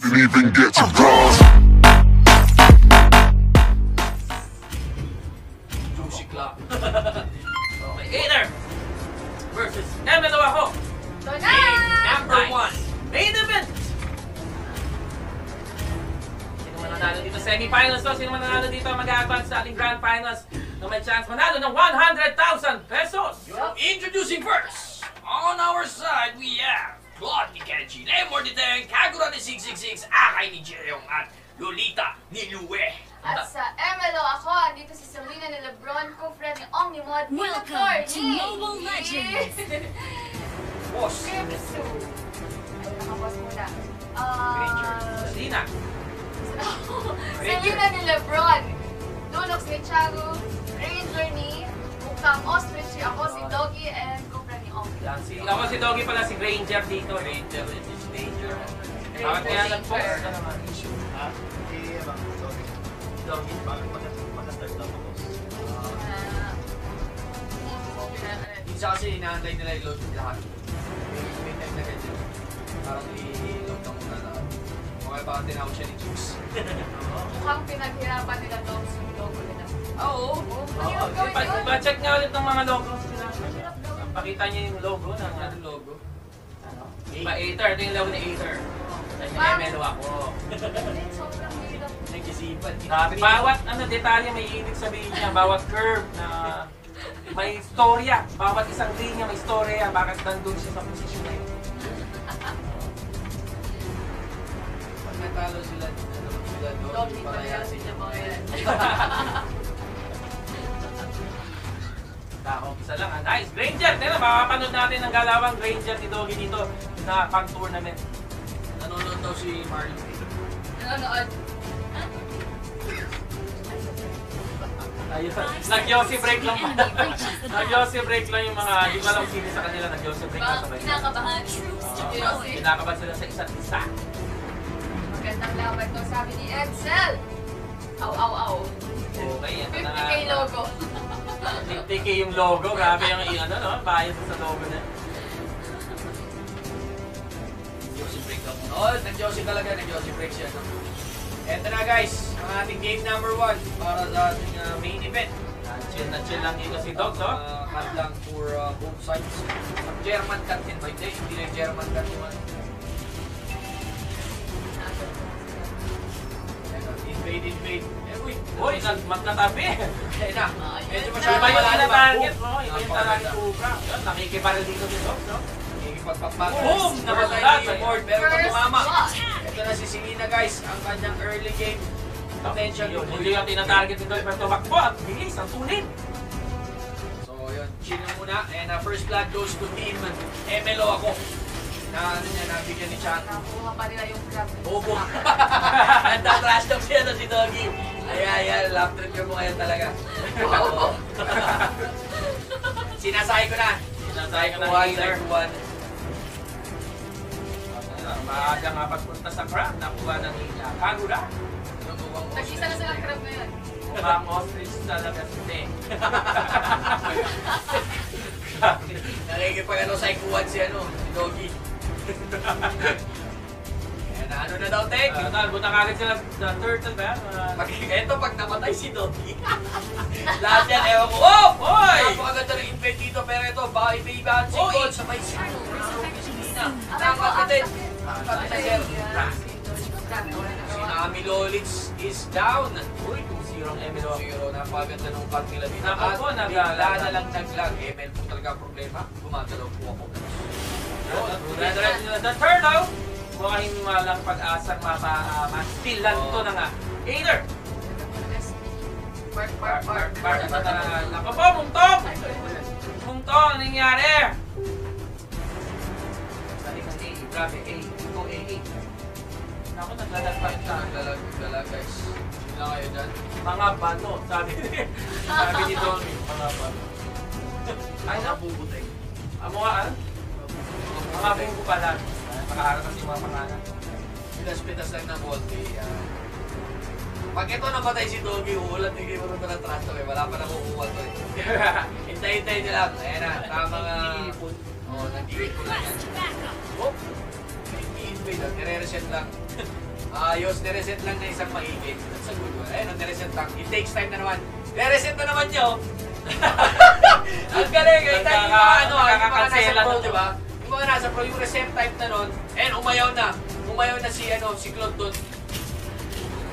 Didn't even get to bronze. Juicy clap. okay, Aether versus Emelo ako. Tonight! Number one. Main event. Sino man nanalo dito sa semifinals to? Sino man nanalo dito mag-advance sa ating grand finals na may chance manalo ng 100,000 pesos? Introducing first, 666, Akay ni Jeong at Lolita ni Lue. At sa MLO ako, andito si Selena ni Lebron, co-friend ni Omnimod, Welcome to Mobile Legends. Boss, Kripsu. Ay, nakaboss muna. Ranger, Ah... Selena. Selena ni Lebron. Lunox ni Charu. Ranger ni Mukhang Ostrich. Ako si Doggy and co-friend ni si, ako si Doggy pala si Granger dito. Granger is danger. Bakit kaya ka naman? Ha? Eh, bang, sorry. Doggy. Bakit pagka- pagka-start na ako? Ah, Minsan kasi inaantay nila i-load lahat. May, time na ganyan. Parang i-load na muna lahat. Okay, baka tinawag siya ni Juice. Mukhang pinaghirapan nila Dogs yung logo nila. Oo. Oh, mahirap gawin Pa- yun. Pa-check nga ulit ng mga gawin. Pakita niyo yung logo ng ano, Anong logo? ano? Ba Aether, ito yung logo ni Aether. Ay, Ma'am. MLO ako. Nag-isipan. Grabe, bawat ano, detalye may ibig sabihin niya, bawat curve na may istorya. Bawat isang linya may istorya. Bakit nandun siya sa posisyon na yun? Pag natalo sila, ano, sila doon, Doggy pa nila palayasin sila yung mga yan. Tako, isa lang. ah. Nice. Granger. Tena, makapanood natin ang galawang Granger ni Doggy dito na pang-tournament. Si Marlon. Nanonood. Ayun. Nag-Yossi break lang pala. Nag-Yossi break lang yung mga, di ko alam sino sa kanila, nag-Yossi break lang sabay. kinakabahan. Kinakabahan sila sa isa't isa. Magandang laban to, sabi ni Edsel. Aw, aw, aw. Okay, ito na nga. 50k logo. 50k yung logo. Grabe yung ano, no? Bayad sa logo na. Oo, nag-Josie talaga. Nag-Josie break siya. No? Eto na guys, ang ating game number one para sa ating uh, main event. Ah, Chill na chill lang dito si Dogs, oh. Uh, cut lang for uh, both sides. Ang German cut din ba? Hindi, hindi na German cut yung. Eto, Invade, invade. Eh, uy. Uy, magkatabi. Ayun na. Medyo Iba masyadong yung malalim. ah. tinatarget mo. Boom. Iba yung target Cobra. Yun, dito si Dogs, no? Nakikipagpakpak. Boom! Namatay Namatay. ni Ford, pero ito tumama. Ito na si Selena guys, ang kanyang early game. Potential Yun, hindi yung tinatarget ni Dogs, pero tumakbo at bilis, ang tunin. So yun, chill na muna. And uh, first blood goes to team MLO ako. Na ano niya, nabigyan ni Chan. Nakuha pa nila yung grab. Bobo. Nagtatrash talk siya na si Doggy. Ayan, ayan, lap trip mo ngayon talaga. Oo. Sinasabi ko na. Sinasabi ko na One, either. like one. Maaga nga pagpunta sa crab, nakuha na ni uh, Kagura. Nag-isa na silang grab ngayon. Mukhang ostrich talaga si Nakikipag ano sa ikuwan si ano, si Doggy. Ayan, ano na daw, Tek? Uh, Nalbutan kagad sila sa turtle ba? yan? Uh, Pag, eto, pag namatay si Doggy. Lahat yan, ewan ko. Oh! Hoy! Napakaganda ng invent dito, pero ito, baka iba-ibahan si Oy! Gold sa may. Aray ko, Nami Lolitz is down. Uy, 2-0 ang Emilo. Zero, napakaganda ng cut nila dito. Nako po, bigla na lang naglag. ML po talaga problema. Gumagalaw po ako. The turtle, mukhang walang pag-asang mapa-stilan Oo. to na nga. Either! Bark, Bar, bark, bar, bark. bar, bar, Nako po, mungtong! Mungtong, nangyari? Balik ang A, grabe, A. Go A, A. Naku, naglalag pa ito. Naglalag, naglalag guys. Lang kayo dyan. Mga bato, sabi ni, sabi ni Dolly. Mga bato. Ay, na, bubutay. ang mga, ano? Mga bungko pala. Makaharap kasi yung mga pangalan. Pinas-pinas lang ng konti. yan. Pag ito namatay si Doggy, uulat hindi mo rin ng trash eh. Wala pa nakukuha to eh. Hintay-hintay lang. Ayan na, tama nga. Oo, oh, nag-iipon lang yan. Oh, invade lang. Nire-reset lang. Ayos, nireset lang na isang maigit. That's a good one. Ayun, nireset lang. It takes time na naman. Nireset na naman nyo. Ang galing, eh. Tayo yung mga ano, ah, yung mga nasa pro, di ba? Yung mga nasa pro, yung reset time na nun, and umayaw na. Umayaw na si, ano, si Claude doon.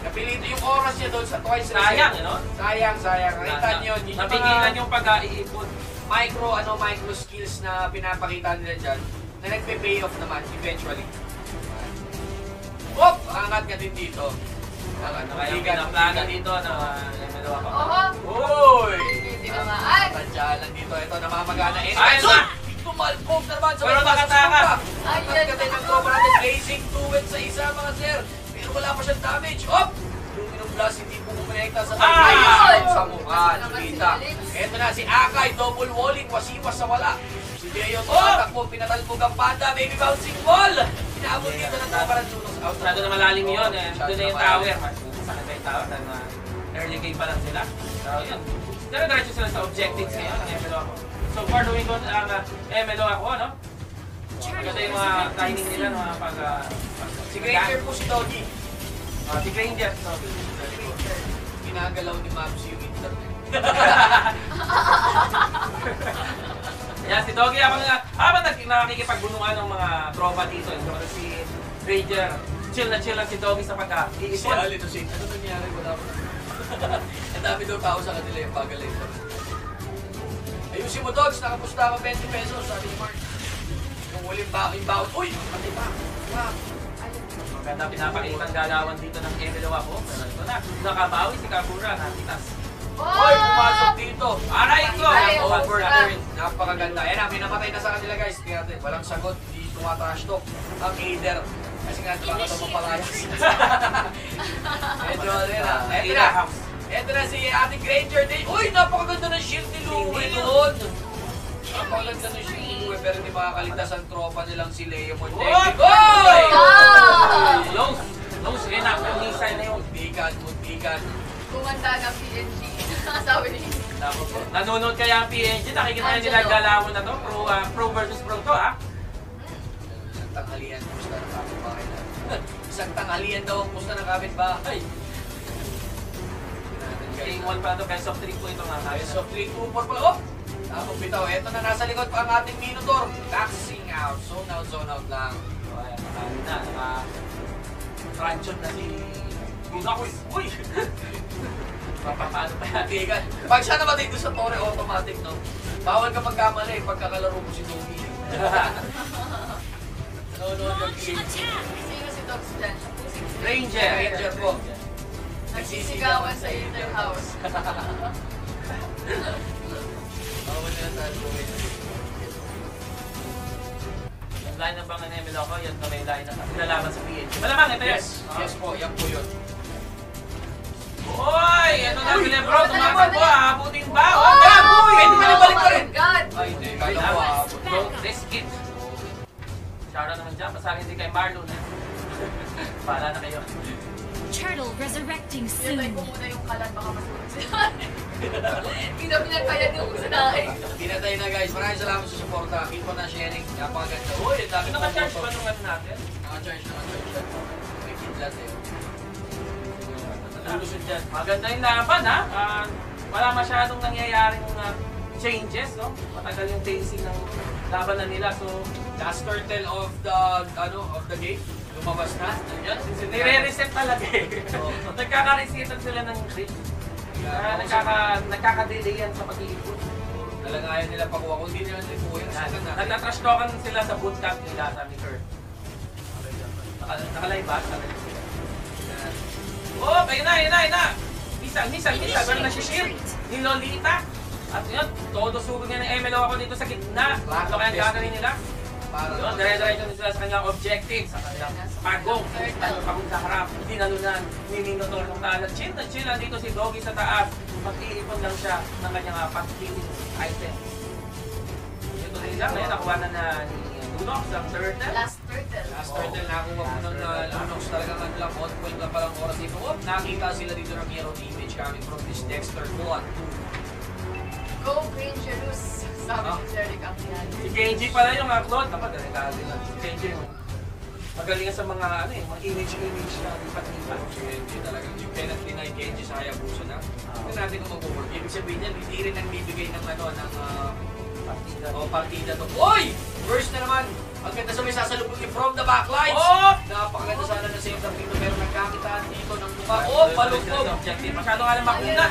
Napilito yung oras niya doon sa twice reset. Sayang, know? Sayang, sayang. Nakita niyo yun. Yung Napigilan yung pag-iipon. micro, ano, micro skills na pinapakita nila dyan, na nagpe-pay off naman eventually. Hop! Angat ka din dito. Angat. Kaya yung Balikan, pinaplano dito na MLO ako. Oho! Uy! Hindi naman. Tansyahan lang dito. Ito, namamagana. Ay! Tumalpog naman sa Pero mga nakataka. Angat ka din ng tropa natin. Blazing two sa isa, mga sir. Pero wala pa siyang damage. Hop! Luminum blast, hindi po kumonekta sa Ah! Ayun! Sa mukha. Alex. Ito na, si Akay, double walling, wasiwas sa wala. Si Deo, Oh! tumatakbo, pinatalbog ang panda, baby bouncing ball! Inaabot dito ng tropa ng Junos. Masyado na malalim yun. Eh. Doon na yung tower. Sakit na yung tower. Early game pa lang sila. So, yun. Dire-diretso sila sa objectives ngayon ng MLO ako. So far, doing good ang uh, MLO ako, no? Maganda yung mga timing nila, no? mga pag... Uh, pag- Si Granger po si Doggy. Ah, si Granger. No? Ginagalaw ni Mabs yung internet. Yan, si Doggy habang nag, nakikipagbunungan ng mga tropa dito, ito si Ranger, chill na chill lang si Doggy sa Si pagka-iipon. Ali to si ano nangyari wala pa Ang dami daw tao sa kanila yung bagal eh. Ayusin mo dogs, nakapusta ako 20 pesos, sabi ni Mark. Kung huling ba, yung bawat, uy! Pati pa! Pa! Maganda pinapakita ang galawan dito ng MLO ako. Pero ito na, nakabawi si Kabura, nakitas. Uy! Pumasok dito! Aray ko! Over oh, na rin. Napakaganda. Ayan na, minamatay na sa kanila guys. Tingnan natin, walang sagot, hindi tumataas to. Ang Aider. Kasi nga, baka ito mapalayas. Medyo, ano ah. Eto na. Eto na si Ate Granger Day. Uy, napakaganda ng shield ni Louie doon. Napakaganda ng shield ni Louie, pero hindi makakaligtas ang tropa nilang si Leo? Oy! Ah! Nose! Nose, eh na, ang missile na yun. Muntikan, muntikan. Kumanda ng PNG. Sabi ni Nako po. Nanonood kaya ang PNG, nakikita na nila ang galawan na to. Pro, ah, pro versus pro to, ah. Isang tanghalian, Isang tanghalian daw ang musta ng kapitbahay. Game 1 pa to, best of 3 po ito nga. Ayos of 3, 2, 4 pala. Oh! Tapos bitaw, eto na nasa likod pa ang ating Minotaur. Taxing out. Zone out, zone out lang. So, ayan, nakali na. Naka... Tranchon na si... Budak, uy! Uy! Papaano pa yan? Tigan. Pag siya namatay doon sa Torre automatic, no? Bawal ka magkamali pagkakalaro mo si ng game. Sino si Dogs dyan? Ranger! Ranger po. Nagsisigawan sa Inter House. Bawal na tayo gawin. Yung line ng bangan Emil ako, yan kami yung line na nilalaban sa PNG. Malamang, ito yan. Yes, yes po, yan po yun. Uy! Ito na, Billy Bro, Dali, tumatakbo dali. ah. Abutin ba? Oh, kaya, uy! Pwede ba balik pa rin? Oh God! Ay, hindi. Ko aabot. Don't risk it. Shoutout naman dyan, pasahin din kay Marlon. Bahala na kayo. Turtle resurrecting Pinatay soon. ko muna yung kalan, baka masunod sila. Hindi na pinagkaya yung kusunahin. Pinatay na guys. Maraming salamat sa suporta. Keep on na sharing. Napakaganda. Uy, ang dami Ito ka-charge ba nung ano natin? Naka-charge, naka-charge. May kidlat eh. Lulusod dyan. Maganda yung laban ha. Ah, wala masyadong nangyayaring uh, changes, no? Matagal yung pacing ng laban na nila. So, Last turtle of the, ano, of the game. Lumabas na. yan, nire-reset talaga eh. Nagkaka-resetan sila ng crit. Kaya nagkaka, nagkaka-delay yan sa pag-iipon. Nalangayan nila pakuha. Kung hindi nila nilipuha yung second natin. Nagtatrash talkan sila sa bootcamp nila, sabi ni Kurt. Naka, naka-live ba? Sila. Yan. Oh, ayun na, ayun na, ayun na! Misal, misal, misal, pero nasi-shield ni Lolita. At yun, todo sugod nga ng MLO ako dito sa gitna. Ito kaya ang gagawin nila. Yun, dire-diretso na sila sa kanyang objective, sa kanyang pagong. Pagong sa harap, dinalunan, nininotor ng kalat. Chill na chill, dito si Doggy sa taas. Mag-iipon lang siya ng kanyang uh, pag-healing item. Ito rin lang, ngayon nakuha na na ni Dunox ang turtle. Last turtle. Last turtle na kuha po ng uh, Lunox talagang ang lang on point na palang oras dito. Oh, nakita sila dito ng mirror image coming from this Dexter 2 at Go Green Jerus. Sabi Ah. ni Jeric ang yan. Si Kenji pala yung upload. Dapat delikado lang. Si Kenji yung Magaling sa mga ano eh, mga image-image na lipat-lipat. Genji talagang you cannot deny Genji sa Hayabusa na. Tingnan natin kung mag-work. Ibig sabihin yan, hindi rin ang bibigay ng ano, ng ah, Partida. o partida to. Oy! First na naman! Ang ganda sa may sasalubog ni from the backlines! Oh! Napakaganda sana ng setup dito pero nagkakitaan dito ng mukha. Oh, balukog! Objective. Masyado nga lang makuna.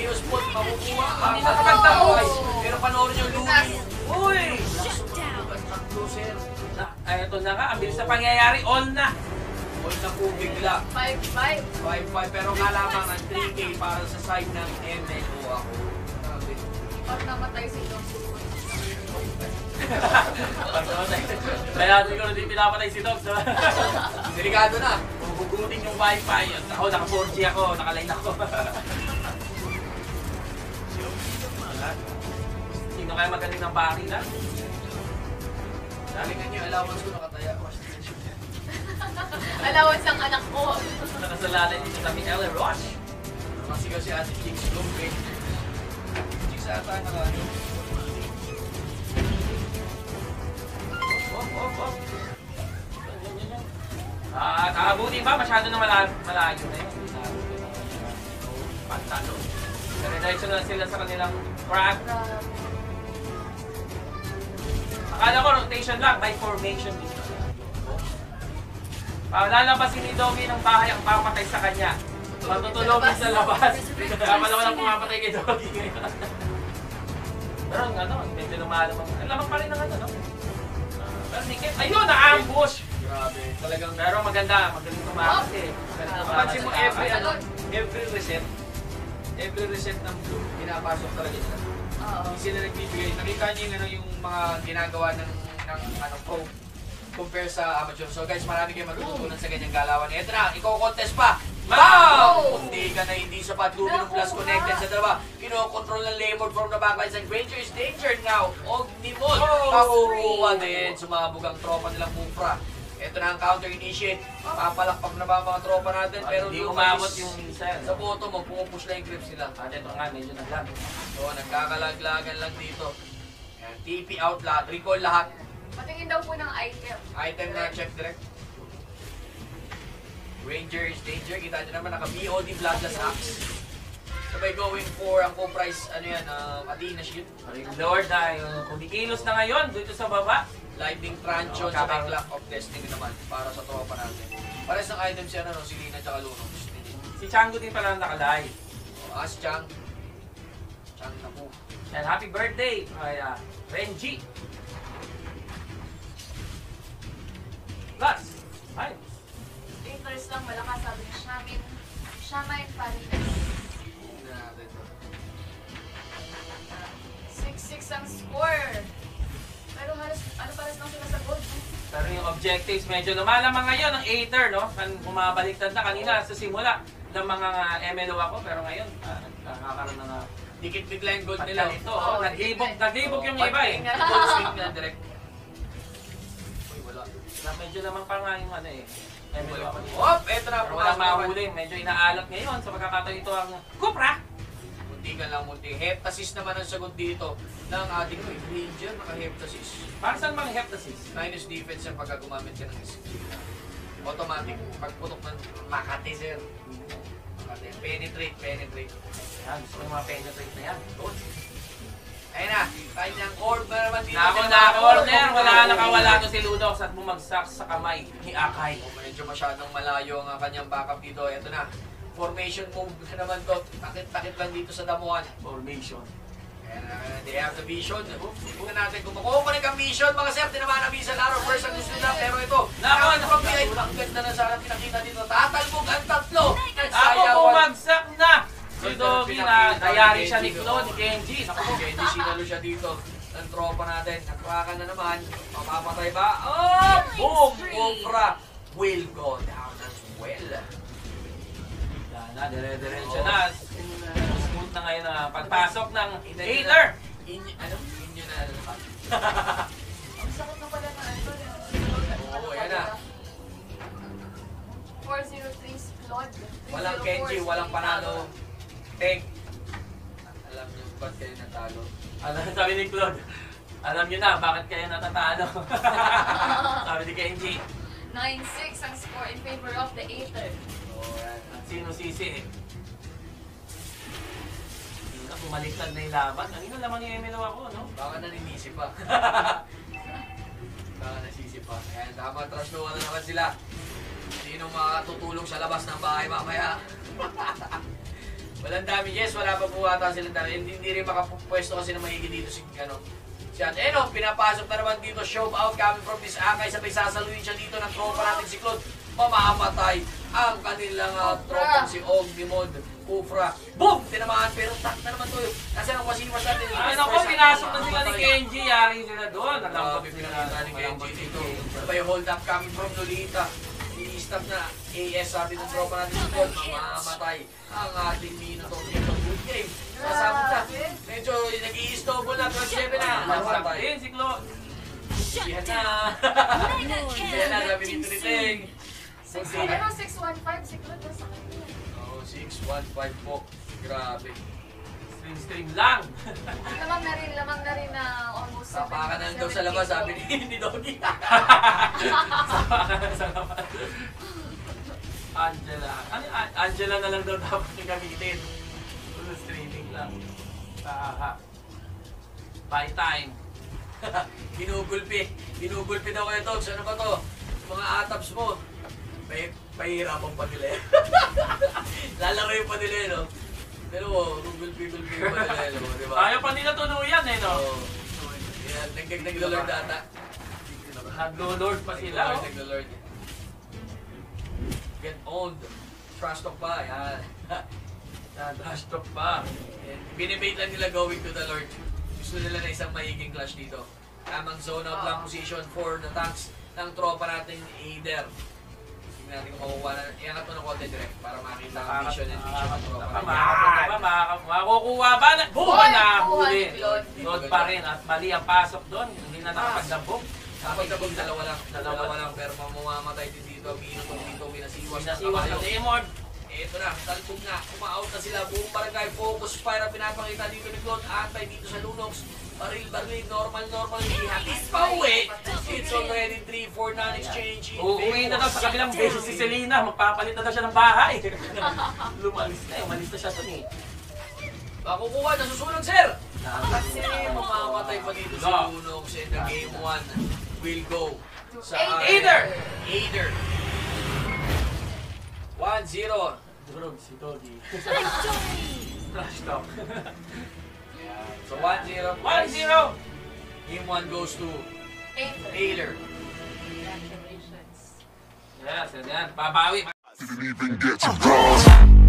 Chaos point, makukuha. Hindi na nakagtapos. Pero panoorin yung Luli. Uy! Shut down. Tatlo, sir. Na, ay, ito na nga. Ang bilis na pangyayari. All na. All na po bigla. 5-5. 5-5 pero nga lamang ang 3K para sa side ng MNO ako. Grabe. Pag namatay si Dog. Kaya siguro di pinapatay si Dogs. Delikado na. Hugutin yung wifi. Ako, naka 4G ako. Naka-line ako. Sino kaya magaling ng baril, ha? Galingan niyo allowance ko nakataya. Allowance ang anak ko. Nakasalalay dito kami Ellen Roche. Kasi kasi ate Chicks Lumpe. Chicks ata na ano. Op, op, op. Ah, kakabuti ba? Masyado na malayo, malayo na yun. Pantalo. Dire-diretso na sila sa kanilang crack. Akala ko rotation lang, by formation dito. Ah, lalabasin ni Doggy ng bahay ang papatay sa kanya. Matutulogin sa labas. Kaya pala walang pumapatay kay Doggy ngayon. Pero ang ano, medyo lumalabang. Ang lamang pa rin ng ano, no? Ah, Pero dikit. Ayun, na-ambush! Grabe. Talagang Pero maganda, magaling tumakas eh. Kapansin mo sa every ano, every reset, every reset ng blue, pinapasok talaga nila. Oo. Hindi sila nagbibigay. Nakita niyo yung, ano, yung mga ginagawa ng, ng ano, pro compare sa amateur. So guys, marami kayong matututunan sa ganyang galawan. Ito na, iko-contest pa. Bam! Hindi ka na hindi sapat Luminum Plus connected sa dalawa. Kino-control ng Lemon from the backlines and Granger is danger now. Ognimon, pakukuha din. Sumabog ang tropa nilang Mufra. Ito na ang counter initiate. Papalakpak na ba ang mga tropa natin? Pero Hindi umabot yung isa. Sa boto mo, pumupush lang yung grips nila. At ito nga, medyo naglag. So, nagkakalaglagan lang dito. Ayan, TP out lahat, recall lahat. Patingin daw po ng item. Item na check direct. Ranger is danger. Kita nyo naman, naka-BOD Bloodless Axe. Sabay going for ang price, ano yan, uh, Athena Shield. Lord dahil kumikilos na ngayon dito sa baba. Lightning Trancho, Oh, sa kaka- Clock of Destiny naman, para sa tropa natin. Pares ng items yan, ano, si Lina at Lunox. Si Chango din pala nakalive. As Chang. Chang na po. And happy birthday kay uh, Renji. Plus, ay, Haters lang malakas sabi ni Shamin. Shamin Paris. Tingnan natin to. 6-6 ang score. Pero halos, ano pares lang sila sa gold. pero yung objectives medyo lumalamang ngayon ang Aether, no? Kan bumabaliktad na kanina sa simula ng mga MLO ako, pero ngayon, uh, nakakaroon na nga. Dikit bigla yung gold nila. Ito, oh, naglibog, naglibog yung iba eh. Gold swing na direct. Uy, wala. Na medyo naman pa nga yung ano eh. MLO ako. Hop! Eto na, Pero walang mahuli, medyo inaalat ngayon sa pagkakataon ito ang Cupra. Munti ka lang munti. Heptasis naman ang sagot dito ng ating Uy, Ranger, naka-heptasis. Para saan mga heptasis? Minus defense yan pagka gumamit ka ng skill. Automatic. Pagputok ng Makati, sir. Makati. Penetrate, penetrate. Yan, gusto ko mga penetrate na yan. Good. Ayun na, kahit yung orb na naman dito. Nako na corner, wala nakawala to si Ludox at bumagsak sa kamay ni Akay. Oh, medyo masyadong malayo ang kanyang backup dito. Ito na. Formation move na naman to. Takit-takit lang dito sa damuhan. Formation. And uh, they have the vision. Tingnan natin kung makukunik ang vision. Mga sir, tinamaan ang vision. Laro first ang gusto nila. Pero ito, Nako, nako, from behind. Ang ganda na sana pinakita dito. Tatalbog ang tatlo. Ako bumagsak na! Si Doggy na nayari siya ni Claude, ni Kenji. Naku po, Kenji, sinalo siya dito. Ng tropa natin. Nakrakan na naman. Mapapatay ba? Oh! Boom! Ultra will go down as well. Na, dire-diretso na. Smooth na ngayon ang pagpasok ng Hater. In, ano? Inyo na. Ang sakot na pala na ano. Oo, yan na. 403 Claude. Walang 304 Kenji, walang panalo. Tank. Alam niyo ba't kayo natalo? Ano sabi ni Claude? Alam nyo na bakit kayo natatalo. Sabi ni Kenji. 9-6 ang score in favor of the Aether. Oh, yan. At sino sisi? Hindi na, bumaliktad na yung laban. Kanina laman ni Emilo ako, no? Baka naninisi pa. Baka nasisi pa. Ayan, tama, trash na naman sila. Sino makatutulong sa labas ng bahay mamaya? Walang dami, yes, wala pa po ata silang dami. Hindi, hindi rin makapwesto kasi na mahigit dito si, ano, si Ate Eno, pinapasok na naman dito, show out coming from this Akay, sabay sasaluhin siya dito ng tropa natin si Claude. Mamamatay ang kanilang uh, tropa si Ogdimod, Kufra. Boom! Tinamaan, pero tak na naman to. Kasi ang wasiwas natin. Ay, naku, pinasok na sila ni Kenji. Yari sila doon. Alam ko Grabe, pinakita ni Kenji dito. Sabay hold up coming from Lolita. I-stop na AS sabi ng tropa natin si Paul. Mamamatay ang ating Minotaur. Ito, good game. Sasabot na. Medyo nag-i-stobble na. 12-7 na. Mamatay. Ayun, si Claude. Yan na. Yan na, sabi ni Triteng. 6, ano, 6-1-5, si Claude na sa kanya. Oh, 6-1-5 po. Grabe. Stream-stream lang. Lamang na rin, lamang na rin na almost Sapakan na lang daw sa labas, sabi ni, ni Doggy. sa labas. Angela. Ano, An- Angela na lang daw dapat yung gamitin. Puro streaming lang. Ah, Buy time. Ginugulpi. Ginugulpi daw kayo, Togs. Ano ba to? Mga ataps mo. May pahirapan pa nila eh. Lalaroin pa nila eh, no? Pero oh, gugulpi-gulpi pa nila eh, no? Di ba? Ayaw pa nila tuluyan eh, no? Oo. Yan, nag- nag-lord ata. Naglo-lord pa sila. Nag-lord, oh. nag-lord. Get owned. Trash talk pa, yan. Trash talk pa. Binibait lang nila going to the Lord. Gusto nila na isang mahiging clash dito. Tamang zone out lang position for the tanks ng tropa natin Aider. Tingnan natin kung makukuha na. Iangat mo ng konti direct para makita ang vision and vision ng tropa. Makakapunta ba? Makaka- Makukuha ba? Na, buha Hoy, na huli. Load pa rin at mali ang pasok doon. Hindi na nakapagdabog. Kapag nabog dalawa lang, Dalawa. lang pero mamamatay din dito. Mino kung dito, winasiwas na Sinasiwas kabayo. na Demon. Ito na, talpog na, kuma-out na sila. Buong barangay, focus fire ang pinapakita dito ni Claude. Antay dito sa Lunox. Baril, baril, normal, normal. Ihatid pa uwi. It's already 3-4 non-exchange. in Uuwi na daw sa kabilang beses si Selena. Magpapalit na daw siya ng bahay. Lumalis na. Umalis na siya doon eh. Makukuha na susunod, sir. Kasi mamamatay pa dito si No. Lunox and the game 1 will go sa Aider! Aider. 1-0. Durog si Doggy. Trash talk. So 1-0. 1-0! Game 1 goes to Aether. Aider. Congratulations. Yes, yan. Babawi. Didn't even get to bronze.